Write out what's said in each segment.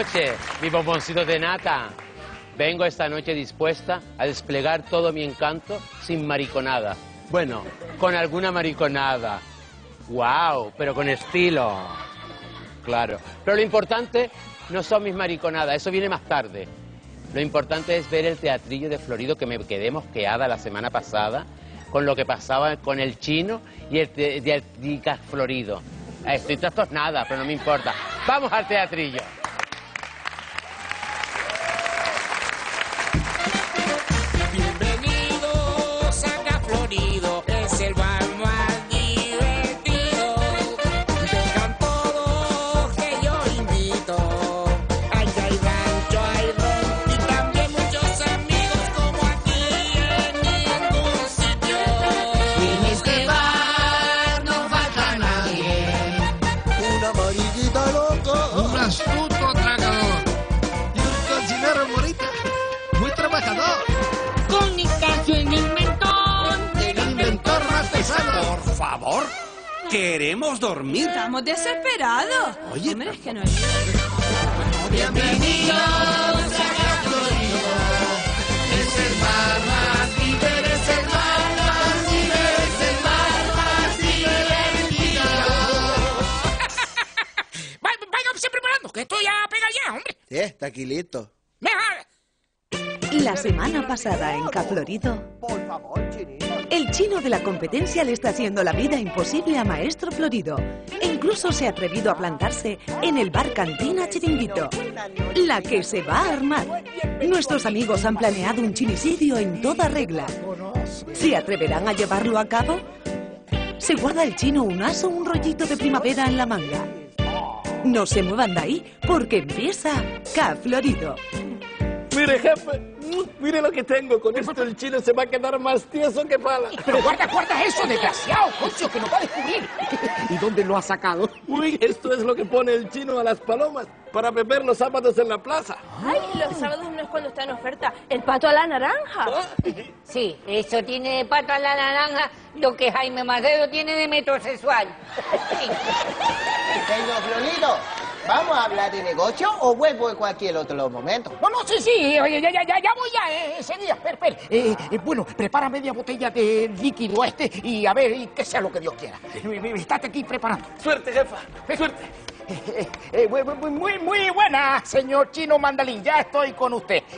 noches, mi bomboncito de nata. Vengo esta noche dispuesta a desplegar todo mi encanto sin mariconada. Bueno, con alguna mariconada. ¡Wow! Pero con estilo. Claro. Pero lo importante no son mis mariconadas, eso viene más tarde. Lo importante es ver el teatrillo de Florido que me quedé mosqueada la semana pasada con lo que pasaba con el chino y el de- de Florido. Estoy trastornada, pero no me importa. Vamos al teatrillo. Queremos dormir. Estamos desesperados. Oye, Hombre, es que no Bienvenidos. Es el bar más divertido, es el bar más divertido, es el bar más divertido. Váyanse preparando, que esto ya pega ya, hombre. Sí, está aquí listo. La semana pasada en Caflorido, el chino de la competencia le está haciendo la vida imposible a Maestro Florido. E incluso se ha atrevido a plantarse en el bar Cantina Chiringuito. La que se va a armar. Nuestros amigos han planeado un chinicidio en toda regla. ¿Se atreverán a llevarlo a cabo? Se guarda el chino un aso un rollito de primavera en la manga. No se muevan de ahí porque empieza Caflorido. Mire, jefe, mire lo que tengo. Con esto el chino se va a quedar más tieso que pala. Pero guarda, guarda eso, desgraciado, coño, que nos va a descubrir. ¿Y dónde lo ha sacado? Uy, esto es lo que pone el chino a las palomas para beber los sábados en la plaza. Ay, los sábados no es cuando está en oferta. El pato a la naranja. Sí, eso tiene de pato a la naranja lo que Jaime Macedo tiene de metrosexual. Señor Florido, ¿vamos a hablar de negocio o vuelvo en cualquier otro momento? No, no, sí, sí, oye, ya, ya, ya, ya voy ya, eh, ese día, espera, espera. Eh, eh, bueno, prepara media botella de líquido este y a ver, y que sea lo que Dios quiera. Eh, Estate aquí preparando. Suerte, jefa, suerte. Eh, eh, muy, muy, muy, muy buena, señor Chino Mandalín, ya estoy con usted.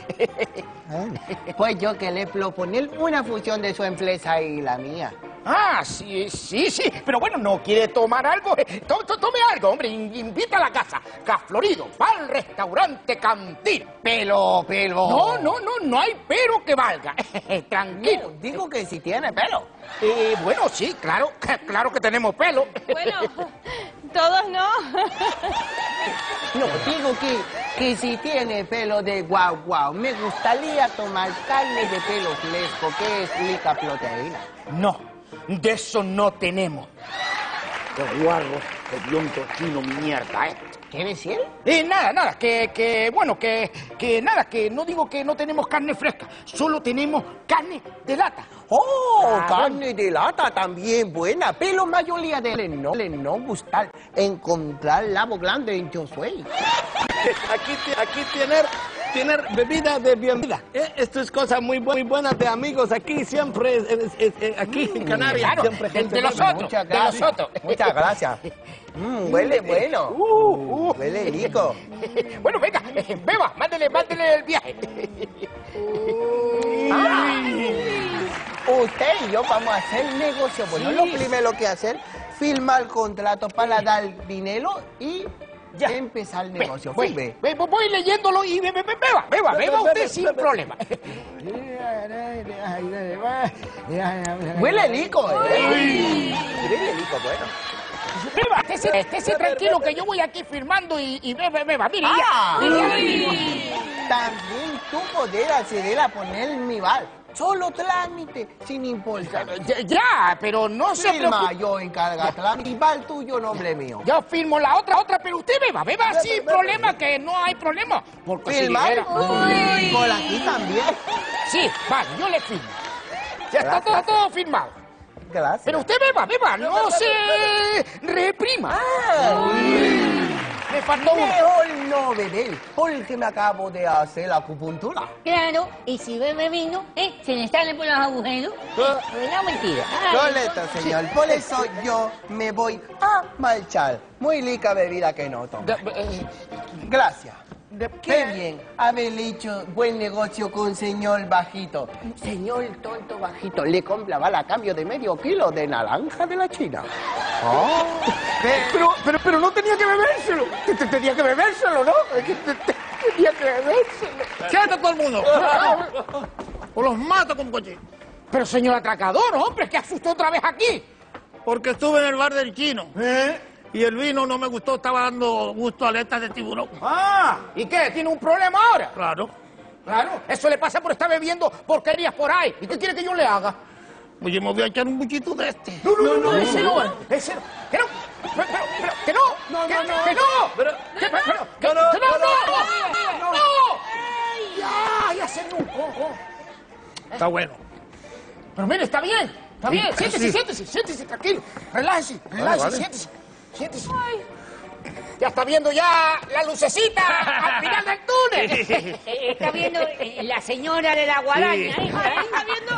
Pues yo que le proponer una fusión de su empresa y la mía. Ah, sí, sí, sí, pero bueno, ¿no quiere tomar algo? Eh, to- to- tome algo, hombre, in- invita a la casa, Caflorido, va al restaurante Cantil. Pelo, pelo. No, no, no, no hay pero que valga. Tranquilo. No, digo que si tiene pelo. Eh, bueno, sí, claro, claro que tenemos pelo. Bueno, todos no. No, digo que, que si tiene pelo de guau guau, me gustaría tomar carne de pelo fresco, que es rica proteína. No, de eso no tenemos. Qué guarro, hediondo chino, mi mierda, ¿eh? ¿Qué decir? Eh, nada, nada, que, que, bueno, que, que nada, que no digo que no tenemos carne fresca, solo tenemos carne de lata. Oh, carne de lata también buena, pero mayoría de les no, les no gustar encontrar lavo grande en Josué. Aquí, aquí tener, tener bebida de bienvenida. Eh, Esto es cosa muy, bu- muy buena de amigos. Aquí siempre, es- es- es- es- aquí en Canarias, claro, siempre gente de los otros. De. Muchas gracias. Mm, huele bueno. Uh, uh. Huele rico. Bueno, venga, eh, beba, mándele, mándele el viaje. Usted y yo vamos a hacer negocio. Bueno, lo primero que hacer, firmar contrato para dar dinero y Ya. empezar el negocio. Voy, Firme. voy, voy leyéndolo y be- be- be- beba, beba, beba usted sin problema. Huele rico, ¿eh? Huele rico, bueno. Beba, estése, estése tranquilo que yo voy aquí firmando y, y beba, beba. Mire, Ah. ya, mire, También tú poder acceder a poner mi bar. Solo trámite, sin importar. ya, ya, pero no se Firma, preocupe. yo encarga trámite. Y bar tuyo, nombre mío. Yo firmo la otra, otra, pero usted beba, beba sin problema, que no hay problema. Porque si Firmar dijera- por aquí también. Sí, vale, yo le firmo. Ya está todo, todo firmado. Gracias. Pero usted beba, beba, no se reprima. Ah, Me faltó uno. mejor no beber, porque me acabo de hacer la acupuntura. Claro, y si bebe vino, ¿eh? se le sale por los agujeros. Ah. Eh, no, mentira. Ay, Correcto, señor. Por eso yo me voy a marchar. Muy rica bebida que noto. Gracias. Qué bien haber hecho buen negocio con señor Bajito. Señor tonto Bajito, le compraba a cambio de medio kilo de naranja de la China. Oh. Pero, pero, pero no tenía que bebérselo. Te- te- Tenía que bebérselo, ¿no? Te- Tenía que bebérselo. ¡Siéntate todo el mundo! O los mato con coche. Pero señor atracador, hombre, ¿qué asustó otra vez aquí? Porque estuve en el bar del chino. Y el vino no me gustó, estaba dando gusto a aletas de tiburón. Ah, ¿y qué? ¿Tiene un problema ahora? Claro. Claro, eso le pasa por estar bebiendo porquerías por ahí. ¿Y qué quiere que yo le haga? Oye, me voy a echar un buchito de este. No, no, no, ese no, ese no. Que no, pero, pero, que no, que no, que no. Pero, que, pero, que, que no, no, no, no. Ya, ya se nuco. Está bueno. Pero mire, está bien, está bien. Siéntese, siéntese, siéntese, tranquilo. Relájese, relájese, vale. siéntese, siéntese. Ya está viendo ya la lucecita al final del túnel. Está viendo la señora de la guadaña, ¿eh? Está viendo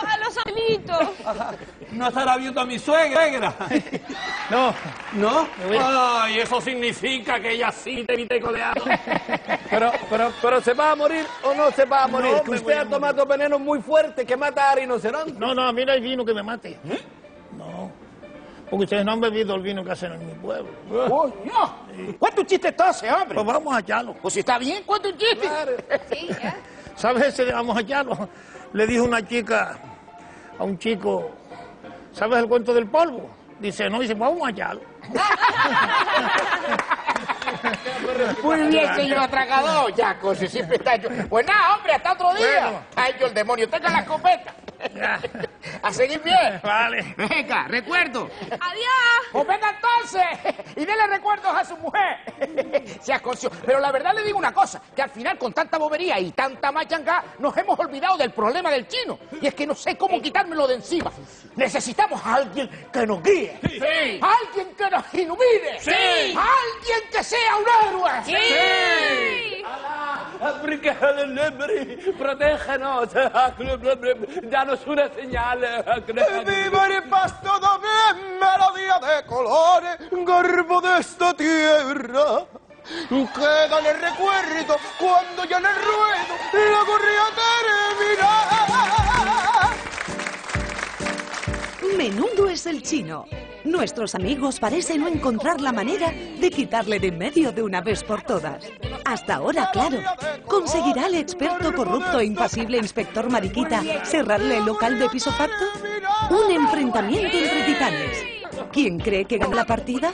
No estará viendo a mi suegra. No. ¿No? Ay, eso significa que ella sí te evite coleado. Pero, pero, pero ¿se va a morir o no se va a morir? No, que usted ha tomado veneno muy fuerte que mata a rinoceronte. No, no, a mí no hay vino que me mate. No. Porque ustedes no han bebido el vino que hacen en mi pueblo. ¡Coño! Cuenta un chiste entonces, hombre. Pues vamos a echarlo. Pues si está bien, cuenta un chiste. Sí, ya. ¿Sabes ese de vamos a echarlo? Le dijo una chica a un chico, ¿sabes el cuento del polvo? Dice, no, dice, pues vamos a echarlo. Muy bien, señor atracador. Ya, cosa siempre está yo. Pues nada, hombre, hasta otro día. Ay, yo el demonio, tenga la escopeta. A seguir bien. Vale. Venga, recuerdo. Adiós. Pues venga entonces y dele recuerdos a su mujer. Seas conscio. Pero la verdad le digo una cosa, que al final con tanta bobería y tanta machanga nos hemos olvidado del problema del chino. Y es que no sé cómo quitármelo de encima. Necesitamos a alguien que nos guíe. Sí. Alguien que nos ilumine. Sí. Alguien que sea un héroe. Sí. África, protégenos. Danos una señal. Viva y paz todo bien, melodía de colores, garbo de esta tierra. Queda en el recuerdo cuando ya en el ruedo la corría termina. Menudo es el chino. Nuestros amigos parecen no encontrar la manera de quitarle de en medio de una vez por todas. Hasta ahora, claro, ¿conseguirá el experto corrupto e impasible inspector Mariquita cerrarle el local de piso facto? Un enfrentamiento entre titanes. ¿Quién cree que gana la partida?